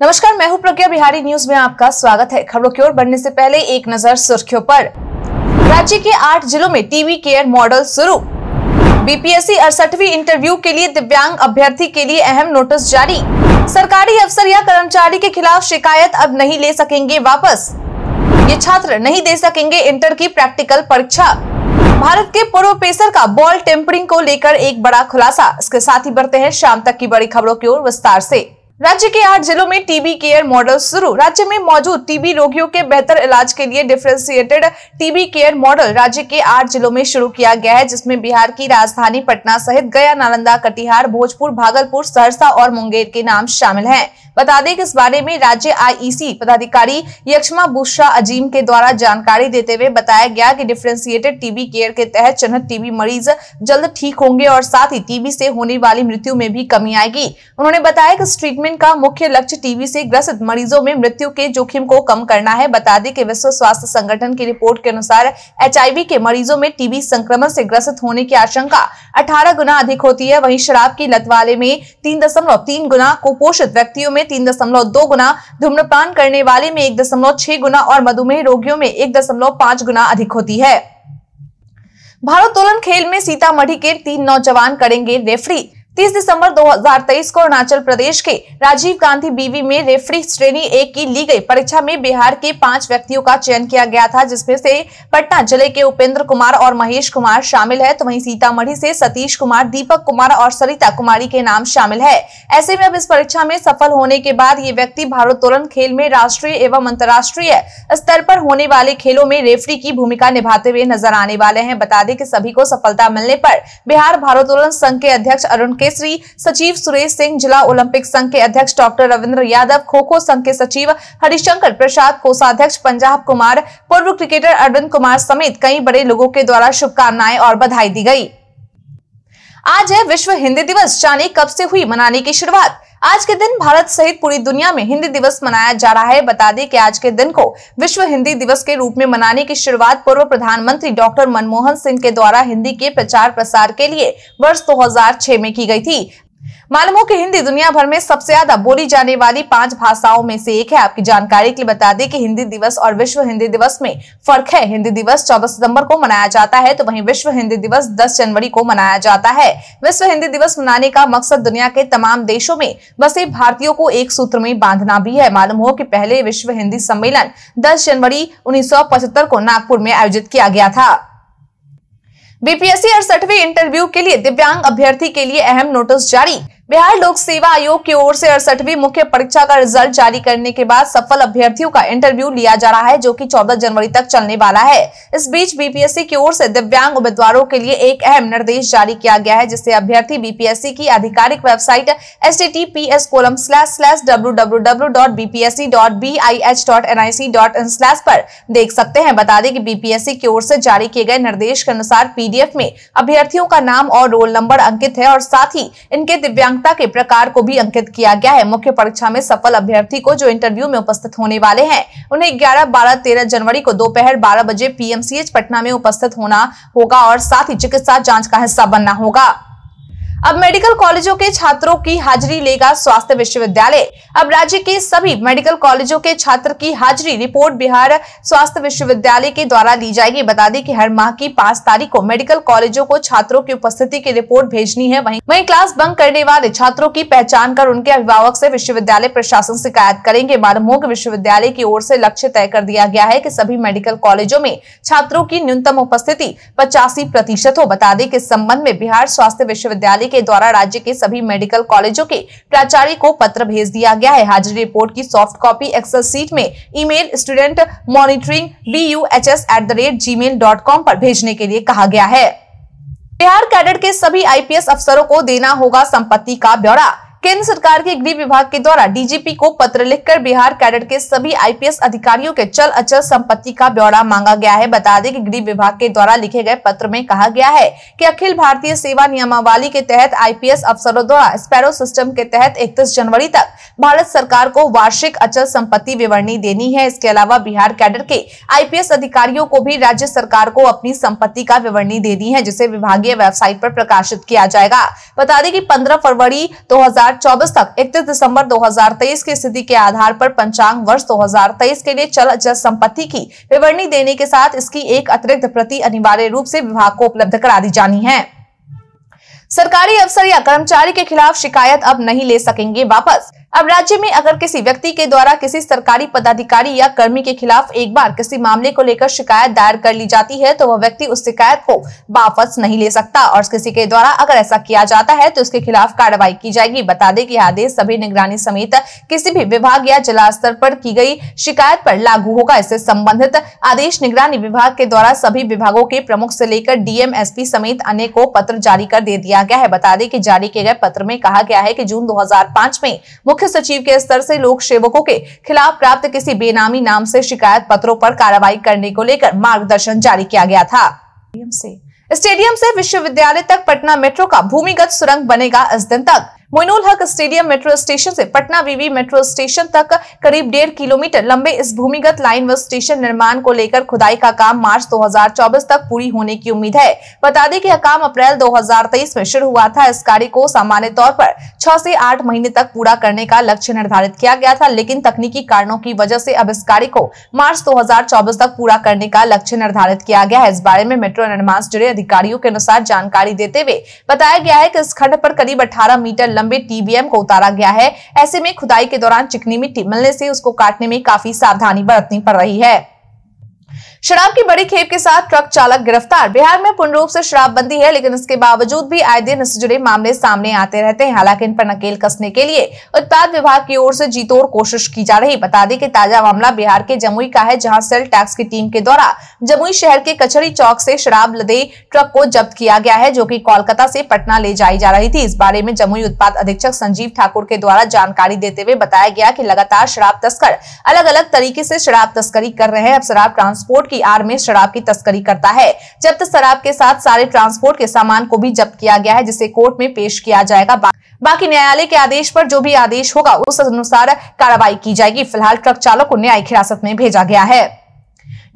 नमस्कार, मैं हूँ प्रज्ञा बिहारी। न्यूज़ में आपका स्वागत है। खबरों की ओर बढ़ने से पहले एक नज़र सुर्खियों पर। राज्य के आठ जिलों में टीवी केयर मॉडल शुरू। बीपीएससी अड़सठवीं इंटरव्यू के लिए दिव्यांग अभ्यर्थी के लिए अहम नोटिस जारी। सरकारी अफसर या कर्मचारी के खिलाफ शिकायत अब नहीं ले सकेंगे वापस। ये छात्र नहीं दे सकेंगे इंटर की प्रैक्टिकल परीक्षा। भारत के पूर्व पेसर का बॉल टेम्परिंग को लेकर एक बड़ा खुलासा। इसके साथ ही बढ़ते हैं शाम तक की बड़ी खबरों की ओर विस्तार से। राज्य के आठ जिलों में टीबी केयर मॉडल शुरू। राज्य में मौजूद टीबी रोगियों के बेहतर इलाज के लिए डिफ्रेंसिएटेड टीबी केयर मॉडल राज्य के आठ जिलों में शुरू किया गया है, जिसमें बिहार की राजधानी पटना सहित गया, नालंदा, कटिहार, भोजपुर, भागलपुर, सहरसा और मुंगेर के नाम शामिल हैं। बता दें कि इस बारे में राज्य आईईसी पदाधिकारी यक्षमा बुशरा अजीम के द्वारा जानकारी देते हुए बताया गया कि डिफ्रेंसिएटेड टीबी केयर के तहत चिन्हित टीबी मरीज़ जल्द ठीक होंगे और साथ ही टीबी से होने वाली मृत्यु में भी कमी आएगी। उन्होंने बताया कि इस ट्रीटमेंट का मुख्य लक्ष्य टीबी से ग्रसित मरीजों में मृत्यु के जोखिम को कम करना है। बता दें कि विश्व स्वास्थ्य संगठन की रिपोर्ट के अनुसार एचआईवी के मरीजों में टीबी संक्रमण से ग्रसित होने की आशंका अठारह गुना अधिक होती है। वहीं शराब की लत वाले में तीन दशमलव तीन गुना, कुपोषित व्यक्तियों में तीन दशमलव दो गुना, धूम्रपान करने वाले में एक दशमलव छह गुना और मधुमेह रोगियों में एक दशमलव पाँच गुना अधिक होती है। भारोत्तोलन खेल में सीतामढ़ी के तीन नौजवान करेंगे रेफरी। 30 दिसंबर 2023 को अरुणाचल प्रदेश के राजीव गांधी बीवी में रेफरी श्रेणी एक की ली गई परीक्षा में बिहार के पाँच व्यक्तियों का चयन किया गया था, जिसमें से पटना ज़िले के उपेंद्र कुमार और महेश कुमार शामिल है। तो वहीं सीतामढ़ी से सतीश कुमार, दीपक कुमार और सरिता कुमारी के नाम शामिल है। ऐसे में अब इस परीक्षा में सफल होने के बाद ये व्यक्ति भारोत्तोलन खेल में राष्ट्रीय एवं अंतर्राष्ट्रीय स्तर पर होने वाले खेलों में रेफरी की भूमिका निभाते हुए नज़र आने वाले हैं। बता दें कि सभी को सफलता मिलने पर बिहार भारोत्तोलन संघ के अध्यक्ष अरुण के केसरी सचिव सुरेश सिंह, जिला ओलंपिक संघ के अध्यक्ष डॉक्टर रविन्द्र यादव खो खो संघ के सचिव हरिशंकर प्रसाद, कोषाध्यक्ष पंजाब कुमार, पूर्व क्रिकेटर अरविंद कुमार समेत कई बड़े लोगों के द्वारा शुभकामनाएँ और बधाई दी गई। आज है विश्व हिंदी दिवस, जाने कब से हुई मनाने की शुरुआत। आज के दिन भारत सहित पूरी दुनिया में हिंदी दिवस मनाया जा रहा है। बता दें कि आज के दिन को विश्व हिंदी दिवस के रूप में मनाने की शुरुआत पूर्व प्रधानमंत्री डॉक्टर मनमोहन सिंह के द्वारा हिंदी के प्रचार प्रसार के लिए वर्ष 2006 में की गई थी। मालूम हो कि हिंदी दुनिया भर में सबसे ज़्यादा बोली जाने वाली पाँच भाषाओं में से एक है। आपकी जानकारी के लिए बता दें कि हिंदी दिवस और विश्व हिंदी दिवस में फ़र्क है। हिंदी दिवस 14 सितंबर को मनाया जाता है तो वहीं विश्व हिंदी दिवस 10 जनवरी को मनाया जाता है। विश्व हिंदी दिवस मनाने का मकसद दुनिया के तमाम देशों में बसे भारतीयों को एक सूत्र में बांधना भी है। मालूम हो की पहले विश्व हिंदी सम्मेलन दस जनवरी उन्नीस सौ पचहत्तर को नागपुर में आयोजित किया गया था। बीपीएससी अड़सठवीं इंटरव्यू के लिए दिव्यांग अभ्यर्थी के लिए अहम नोटिस जारी। बिहार लोक सेवा आयोग की ओर से अड़सठवीं मुख्य परीक्षा का रिज़ल्ट जारी करने के बाद सफल अभ्यर्थियों का इंटरव्यू लिया जा रहा है, जो कि 14 जनवरी तक चलने वाला है। इस बीच बीपीएससी की ओर से दिव्यांग उम्मीदवारों के लिए एक अहम निर्देश जारी किया गया है, जिससे अभ्यर्थी बीपीएससी की आधिकारिक website H T P S colon slash slash W W W dot BPSC dot B I H dot N I C dot in slash पर देख सकते हैं। बता दें कि बीपीएससी की ओर से जारी किए गए निर्देश के अनुसार पीडीएफ में अभ्यर्थियों का नाम और रोल नंबर अंकित है और साथ ही इनके दिव्यांग दिव्यांगता के प्रकार को भी अंकित किया गया है। मुख्य परीक्षा में सफल अभ्यर्थी को जो इंटरव्यू में उपस्थित होने वाले हैं, उन्हें ग्यारह, बारह, तेरह जनवरी को दोपहर बारह बजे पीएमसीएच पटना में उपस्थित होना होगा और साथ ही चिकित्सा जाँच का हिस्सा बनना होगा। अब मेडिकल कॉलेजों के छात्रों की हाजिरी लेगा स्वास्थ्य विश्वविद्यालय। अब राज्य के सभी मेडिकल कॉलेजों के छात्र की हाजिरी रिपोर्ट बिहार स्वास्थ्य विश्वविद्यालय के द्वारा ली जाएगी। बता दें कि हर माह की पाँच तारीख को मेडिकल कॉलेजों को छात्रों की उपस्थिति की रिपोर्ट भेजनी है। वहीं वहीं क्लास बंक करने वाले छात्रों की पहचान कर उनके अभिभावक से विश्वविद्यालय प्रशासन शिकायत करेंगे। मालूम हो विश्वविद्यालय की ओर से लक्ष्य तय कर दिया गया है की सभी मेडिकल कॉलेजों में छात्रों की न्यूनतम उपस्थिति पचासी प्रतिशत हो। बता दें कि इस संबंध में बिहार स्वास्थ्य विश्वविद्यालय के द्वारा राज्य के सभी मेडिकल कॉलेजों के प्राचार्य को पत्र भेज दिया गया है। हाजिरी रिपोर्ट की सॉफ्ट कॉपी एक्सल सीट में email student monitoring B U H S at the rate Gmail dot com पर भेजने के लिए कहा गया है। बिहार कैडेट के सभी आईपीएस अफसरों को देना होगा संपत्ति का ब्यौरा। केंद्र सरकार के गृह विभाग के द्वारा डीजीपी को पत्र लिखकर बिहार कैडर के सभी आईपीएस अधिकारियों के चल अचल संपत्ति का ब्यौरा मांगा गया है। बता दें कि गृह विभाग के द्वारा लिखे गए पत्र में कहा गया है कि अखिल भारतीय सेवा नियमावली के तहत आईपीएस अफसरों द्वारा स्पैरो सिस्टम के तहत इकतीस जनवरी तक भारत सरकार को वार्षिक अचल संपत्ति विवरणी देनी है। इसके अलावा बिहार कैडर के आईपीएस अधिकारियों को भी राज्य सरकार को अपनी संपत्ति का विवरणी देनी है, जिसे विभागीय वेबसाइट पर प्रकाशित किया जाएगा। बता दें कि पंद्रह फरवरी दो हज़ार 2024 तक 31 दिसंबर 2023 की स्थिति के आधार पर पंचांग वर्ष 2023 के लिए चल अचल संपत्ति की विवरणी देने के साथ इसकी एक अतिरिक्त प्रति अनिवार्य रूप से विभाग को उपलब्ध करा दी जानी है। सरकारी अफसर या कर्मचारी के खिलाफ शिकायत अब नहीं ले सकेंगे वापस। अब राज्य में अगर किसी व्यक्ति के द्वारा किसी सरकारी पदाधिकारी या कर्मी के खिलाफ एक बार किसी मामले को लेकर शिकायत दायर कर ली जाती है तो वह व्यक्ति उस शिकायत को वापस नहीं ले सकता। और किसी के द्वारा अगर ऐसा किया जाता है तो उसके खिलाफ कार्रवाई की जाएगी। बता दें कि आदेश सभी निगरानी समेत किसी भी विभाग या जिला स्तर पर की गई शिकायत पर लागू होगा। इससे संबंधित आदेश निगरानी विभाग के द्वारा सभी विभागों के प्रमुख से लेकर डीएम, एसपी समेत अन्य को पत्र जारी कर दे दिया गया है। बता दें कि जारी किए गए पत्र में कहा गया है कि जून 2005 में मुख्य सचिव के स्तर से लोक सेवकों के खिलाफ प्राप्त किसी बेनामी नाम से शिकायत पत्रों पर कार्रवाई करने को लेकर मार्गदर्शन जारी किया गया था। स्टेडियम से विश्वविद्यालय तक पटना मेट्रो का भूमिगत सुरंग बनेगा इस दिन तक। Moinul Haq stadium metro station से पटना वीवी मेट्रो स्टेशन तक करीब डेढ़ किलोमीटर लंबे इस भूमिगत लाइन व स्टेशन निर्माण को लेकर खुदाई का काम मार्च 2024 तक पूरी होने की उम्मीद है। बता दें कि यह काम अप्रैल 2023 में शुरू हुआ था। इस कार्य को सामान्य तौर पर छह से आठ महीने तक पूरा करने का लक्ष्य निर्धारित किया गया था, लेकिन तकनीकी कारणों की वजह से अब इस कार्य को मार्च दो हज़ार चौबीस तक पूरा करने का लक्ष्य निर्धारित किया गया है। इस बारे में मेट्रो निर्माण से जुड़े अधिकारियों के अनुसार जानकारी देते हुए बताया गया है की इस खंड पर करीब अठारह मीटर लंबे टीबीएम को उतारा गया है। ऐसे में खुदाई के दौरान चिकनी मिट्टी मिलने से उसको काटने में काफ़ी सावधानी बरतनी पड़ रही है। शराब की बड़ी खेप के साथ ट्रक चालक गिरफ़्तार। बिहार में पूर्ण रूप से शराबबंदी है, लेकिन इसके बावजूद भी आए दिन इससे जुड़े मामले सामने आते रहते हैं। हालाँकि इन पर नकेल कसने के लिए उत्पाद विभाग की ओर से जीतोड़ कोशिश की जा रही बता दें कि ताज़ा मामला बिहार के जमुई का है, जहाँ सेल टैक्स की टीम के द्वारा जमुई शहर के कचहरी चौक से शराब लदे ट्रक को जब्त किया गया है, जो की कोलकाता से पटना ले जाई जा रही थी। इस बारे में जमुई उत्पाद अधीक्षक संजीव ठाकुर के द्वारा जानकारी देते हुए बताया गया की लगातार शराब तस्कर अलग अलग तरीके से शराब तस्करी कर रहे हैं। अब शराब ट्रांसपोर्ट की आड़ में शराब की तस्करी करता है। जब्त शराब के साथ सारे ट्रांसपोर्ट के सामान को भी जब्त किया गया है, जिसे कोर्ट में पेश किया जाएगा। बाकी न्यायालय के आदेश पर जो भी आदेश होगा, उस अनुसार कार्रवाई की जाएगी। फ़िलहाल ट्रक चालक को न्यायिक हिरासत में भेजा गया है।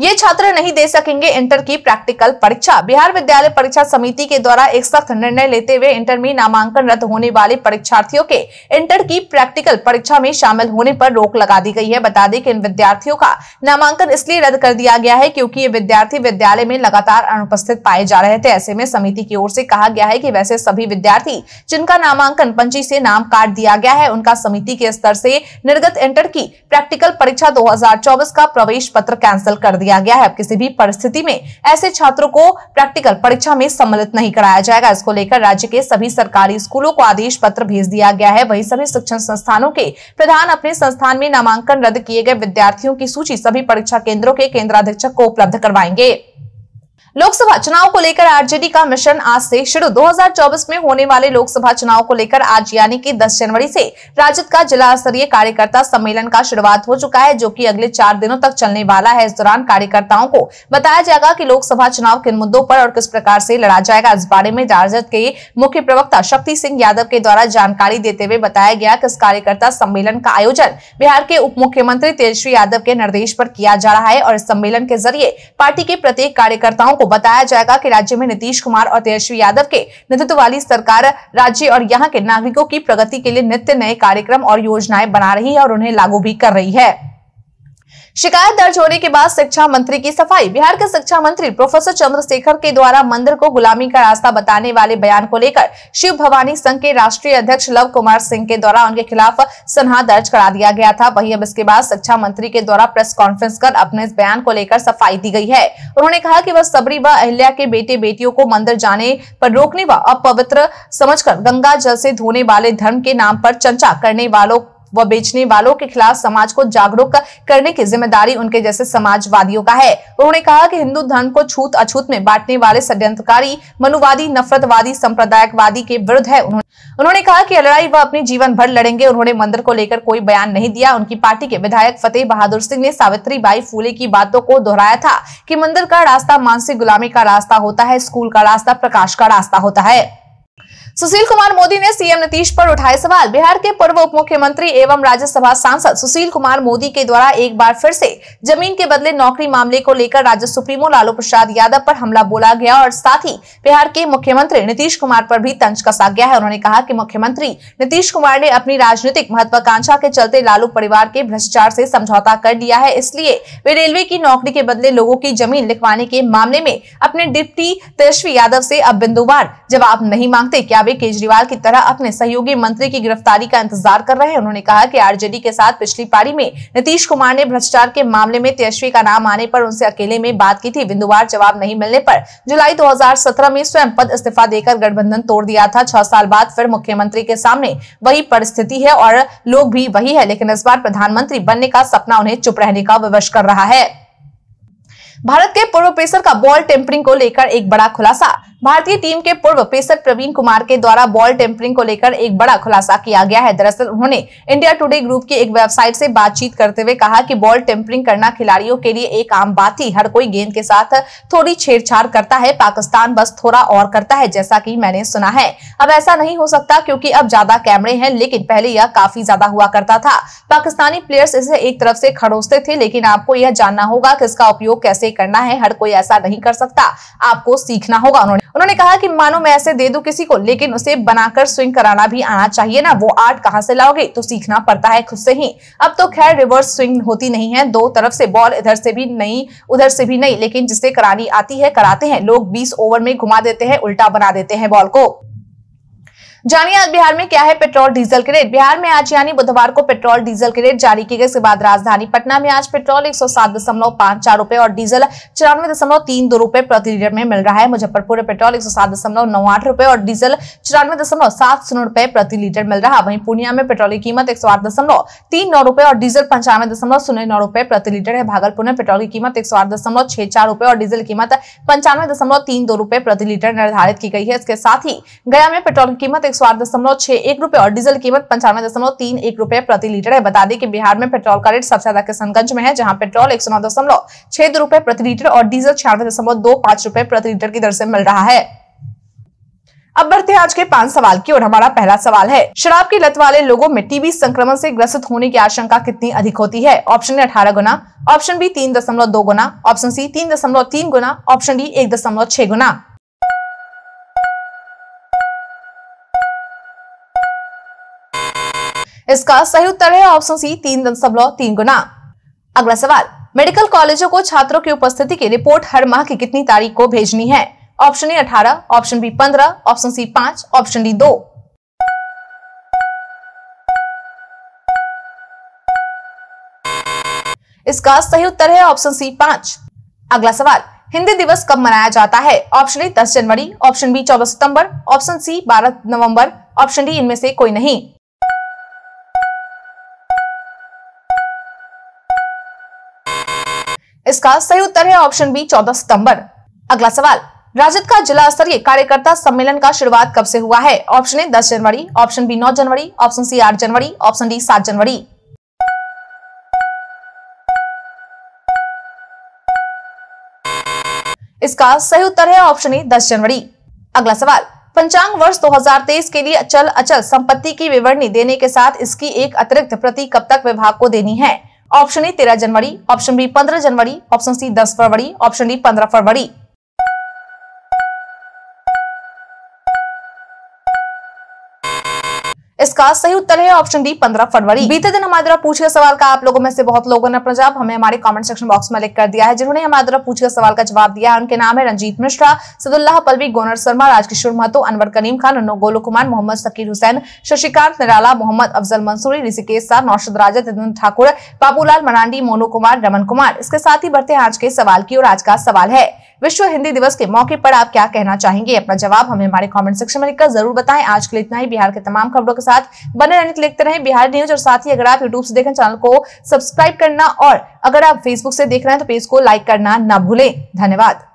ये छात्र नहीं दे सकेंगे इंटर की प्रैक्टिकल परीक्षा। बिहार विद्यालय परीक्षा समिति के द्वारा एक सख्त निर्णय लेते हुए इंटर में नामांकन रद्द होने वाले परीक्षार्थियों के इंटर की प्रैक्टिकल परीक्षा में शामिल होने पर रोक लगा दी गई है। बता दें कि इन विद्यार्थियों का नामांकन इसलिए रद्द कर दिया गया है क्योंकि ये विद्यार्थी विद्यालय में लगातार अनुपस्थित पाए जा रहे थे। ऐसे में समिति की ओर से कहा गया है की वैसे सभी विद्यार्थी जिनका नामांकन पंची से नाम काट दिया गया है, उनका समिति के स्तर से निर्गत इंटर की प्रैक्टिकल परीक्षा दो हज़ार चौबीस का प्रवेश पत्र कैंसिल कर दिया दिया गया है। अब किसी भी परिस्थिति में ऐसे छात्रों को प्रैक्टिकल परीक्षा में सम्मिलित नहीं कराया जाएगा। इसको लेकर राज्य के सभी सरकारी स्कूलों को आदेश पत्र भेज दिया गया है। वही सभी शिक्षण संस्थानों के प्रधान अपने संस्थान में नामांकन रद्द किए गए विद्यार्थियों की सूची सभी परीक्षा केंद्रों के केंद्राधीक्षक को उपलब्ध करवाएँगे। लोकसभा चुनाव को लेकर आरजेडी का मिशन आज से शुरू। 2024 में होने वाले लोकसभा चुनाव को लेकर आज यानी कि 10 जनवरी से राजद का जिला स्तरीय कार्यकर्ता सम्मेलन का शुरुआत हो चुका है, जो कि अगले चार दिनों तक चलने वाला है। इस दौरान कार्यकर्ताओं को बताया जाएगा कि लोकसभा चुनाव किन मुद्दों पर और किस प्रकार से लड़ा जाएगा। इस बारे में राजद के मुख्य प्रवक्ता शक्ति सिंह यादव के द्वारा जानकारी देते हुए बताया गया कि इस कार्यकर्ता सम्मेलन का आयोजन बिहार के उप मुख्यमंत्री तेजस्वी यादव के निर्देश पर किया जा रहा है और इस सम्मेलन के ज़रिए पार्टी के प्रत्येक कार्यकर्ताओं को बताया जाएगा कि राज्य में नीतीश कुमार और तेजस्वी यादव के नेतृत्व वाली सरकार राज्य और यहाँ के नागरिकों की प्रगति के लिए नित्य नए कार्यक्रम और योजनाएँ बना रही है और उन्हें लागू भी कर रही है। शिकायत दर्ज होने के बाद शिक्षा मंत्री की सफ़ाई। बिहार के शिक्षा मंत्री प्रोफेसर चंद्रशेखर के द्वारा मंदिर को गुलामी का रास्ता बताने वाले बयान को लेकर शिव भवानी संघ के राष्ट्रीय अध्यक्ष लव कुमार सिंह के द्वारा उनके खिलाफ सनहा दर्ज करा दिया गया था। वही अब इसके बाद शिक्षा मंत्री के द्वारा प्रेस कॉन्फ्रेंस कर अपने इस बयान को लेकर सफ़ाई दी गई है। उन्होंने कहा की वह सबरी व अहिल्या के बेटे बेटियों को मंदिर जाने पर रोकने व अपवित्र समझकर गंगा जल से धोने वाले धर्म के नाम पर चर्चा करने वालों व बेचने वालों के खिलाफ समाज को जागरूक करने की ज़िम्मेदारी उनके जैसे समाजवादियों का है। उन्होंने कहा कि हिंदू धर्म को छूत अछूत में बांटने वाले षड्यंत्रकारी, मनुवादी, नफरतवादी, संप्रदायवादी के विरुद्ध है। उन्होंने कहा कि लड़ाई वह अपने जीवन भर लड़ेंगे। उन्होंने मंदिर को लेकर कोई बयान नहीं दिया। उनकी पार्टी के विधायक फतेह बहादुर सिंह ने सावित्री बाई फूले की बातों को दोहराया था कि मंदिर का रास्ता मानसिक गुलामी का रास्ता होता है, स्कूल का रास्ता, प्रकाश का रास्ता होता है। सुशील कुमार मोदी ने सीएम नीतीश पर उठाए सवाल। बिहार के पूर्व उप मुख्यमंत्री एवं राज्यसभा सांसद सुशील कुमार मोदी के द्वारा एक बार फिर से ज़मीन के बदले नौकरी मामले को लेकर राज्य सुप्रीमो लालू प्रसाद यादव पर हमला बोला गया और साथ ही बिहार के मुख्यमंत्री नीतीश कुमार पर भी तंज कसा गया है। उन्होंने कहा की मुख्यमंत्री नीतीश कुमार ने अपनी राजनीतिक महत्वाकांक्षा के चलते लालू परिवार के भ्रष्टाचार से समझौता कर लिया है। इसलिए वे रेलवे की नौकरी के बदले लोगों की ज़मीन लिखवाने के मामले में अपने डिप्टी तेजस्वी यादव से अब बिंदुवार जवाब नहीं मांगते। क्या वे केजरीवाल की तरह अपने सहयोगी मंत्री की गिरफ्तारी का इंतज़ार कर रहे हैं। उन्होंने कहा कि आरजेडी के साथ पिछली पारी में नीतीश कुमार ने भ्रष्टाचार के मामले में तेजस्वी का नाम आने पर उनसे अकेले में बात की थी। बिंदुवार जवाब नहीं मिलने पर जुलाई 2017 में स्वयं पद इस्तीफा देकर गठबंधन तोड़ दिया था। छह साल बाद फिर मुख्यमंत्री के सामने वही परिस्थिति है और लोग भी वही है, लेकिन इस बार प्रधानमंत्री बनने का सपना उन्हें चुप रहने का विवश कर रहा है। भारत के पूर्व पेसर का बॉल टेम्परिंग को लेकर एक बड़ा खुलासा। भारतीय टीम के पूर्व पेसर प्रवीण कुमार के द्वारा बॉल टेम्परिंग को लेकर एक बड़ा खुलासा किया गया है। दरअसल उन्होंने इंडिया टुडे ग्रुप की एक वेबसाइट से बातचीत करते हुए कहा कि बॉल टेम्परिंग करना खिलाड़ियों के लिए एक आम बात ही, हर कोई गेंद के साथ थोड़ी छेड़छाड़ करता है। पाकिस्तान बस थोड़ा और करता है, जैसा की मैंने सुना है। अब ऐसा नहीं हो सकता क्यूँकी अब ज़्यादा कैमरे हैं, लेकिन पहले यह काफ़ी ज़्यादा हुआ करता था। पाकिस्तानी प्लेयर्स इसे एक तरफ़ से खड़ोसते थे, लेकिन आपको यह जानना होगा कि इसका उपयोग कैसे करना है, हर कोई ऐसा नहीं कर सकता। आपको सीखना होगा, उन्होंने उन्होंने कहा कि मानो मैं ऐसे दे दू किसी को, लेकिन उसे बनाकर स्विंग कराना भी आना चाहिए ना। वो आर्ट कहाँ से लाओगे? तो सीखना पड़ता है खुद से ही। अब तो खैर रिवर्स स्विंग होती नहीं है। दो तरफ़ से बॉल इधर से भी नहीं, उधर से भी नहीं, लेकिन जिसे करानी आती है, कराते हैं। लोग बीस ओवर में घुमा देते हैं, उल्टा बना देते हैं बॉल को। जानिए आज बिहार में क्या है पेट्रोल डीजल के रेट। बिहार में आज यानी बुधवार को पेट्रोल डीजल के रेट जारी किए गए। इसके बाद राजधानी पटना में आज पेट्रोल एक सौ सात दशमलव पाँच चार रूपए और डीजल चौरानवे दशमलव तीन दो रूपए प्रति लीटर में मिल रहा है। मुजफ्फरपुर में पेट्रोल एक सौ सात नौ आठ रूपए और डीजल चौरानवे दशमलव सात शून्य रूपए प्रति लीटर मिल रहा। वहीं पूर्णिया में पेट्रोल की कीमत एक सौ आठ दशमलव तीन नौ रूपए और डीजल पंचानवे दशमलव शून्य नौ रूपए प्रति लीटर है। भागलपुर में पेट्रोल की कीमत एक सौ आठ दशमलव छह चार और डीजल कीमत पंचानवे दशमलव तीन दो प्रति लीटर निर्धारित की गई है। इसके साथ ही गया में पेट्रोल की कीमत एक सौ आठ दशमलव छह एक रूपए और डीजल कीमत पंचानवे दशमलव तीन एक रूपए प्रति लीटर है। बता दें कि बिहार में पेट्रोल का रेट सबसे ज़्यादा किशनगंज में है, जहाँ पेट्रोल एक सौ नौ दशमलव छह दो रूपए प्रति लीटर और डीजल छियानवे दशमलव दो पाँच रूपए प्रति लीटर की दर से मिल रहा है। अब बढ़ते हैं आज के पाँच सवाल की और हमारा पहला सवाल है, शराब की लत वाले लोगों में टीबी संक्रमण से ग्रसित होने की आशंका कितनी अधिक होती है? ऑप्शन ए अठारह गुना, ऑप्शन बी तीन दशमलव दो गुना, ऑप्शन सी तीन दशमलव तीन गुना, ऑप्शन डी एक दशमलव छह गुना। इसका सही उत्तर है ऑप्शन सी, तीन दशमलव तीन गुना। अगला सवाल, मेडिकल कॉलेजों को छात्रों की उपस्थिति की रिपोर्ट हर माह की कितनी तारीख को भेजनी है? ऑप्शन ए, अठारह, ऑप्शन बी, पंद्रह, ऑप्शन सी, पाँच, ऑप्शन डी, दो। इसका सही उत्तर है ऑप्शन सी, पाँच। अगला सवाल, हिंदी दिवस कब मनाया जाता है? ऑप्शन ए, दस जनवरी, ऑप्शन बी, चौदह सितंबर, ऑप्शन सी, बारह नवंबर, ऑप्शन डी, इनमें से कोई नहीं। इसका सही उत्तर है ऑप्शन बी, चौदह सितंबर। अगला सवाल, राजद का जिला स्तरीय कार्यकर्ता सम्मेलन का शुरुआत कब से हुआ है? ऑप्शन ए, दस जनवरी, ऑप्शन बी, नौ जनवरी, ऑप्शन सी, आठ जनवरी, ऑप्शन डी, सात जनवरी। इसका सही उत्तर है ऑप्शन ए, दस जनवरी। अगला सवाल, पंचांग वर्ष 2023 के लिए अचल अचल संपत्ति की विवरणी देने के साथ इसकी एक अतिरिक्त प्रति कब तक विभाग को देनी है? ऑप्शन ए तेरह जनवरी। ऑप्शन बी पंद्रह जनवरी। ऑप्शन सी दस फरवरी। ऑप्शन डी पंद्रह फरवरी। इसका सही उत्तर है ऑप्शन डी पंद्रह फरवरी। बीते दिन हमारे द्वारा पूछे गए सवाल का आप लोगों में से बहुत लोगों ने अपना जवाब हमें हमारे कमेंट सेक्शन बॉक्स में लिख कर दिया है, जिन्होंने हमारे द्वारा पूछे गए सवाल का जवाब दिया है। उनके नाम है रंजीत मिश्रा, सदुल्लाह पलवी गोनर शर्मा, राजकिशोर महतो, अनवर करीम खान गोलू कुमार, मोहम्मद सकीर हुसैन, शशिकांत निराला, मोहम्मद अफजल मंसूरी, ऋषिकेश सर, नौशद राजा ठाकुर, बाबूलाल मरांडी, मोनू कुमार, रमन कुमार। इसके साथ ही बढ़ते हैं आज के सवाल की और आज का सवाल है विश्व हिंदी दिवस के मौके पर आप क्या कहना चाहेंगे? अपना जवाब हमें हमारे कमेंट सेक्शन में लिखकर ज़रूर बताएँ। आज के लिए इतना ही। बिहार के तमाम खबरों के साथ बने रहने के लिखते रहे बिहार न्यूज़ और साथ ही अगर आप यूट्यूब से देखें चैनल को सब्सक्राइब करना। और अगर आप फेसबुक से देख रहे हैं तो पेज को लाइक करना ना भूलें। धन्यवाद।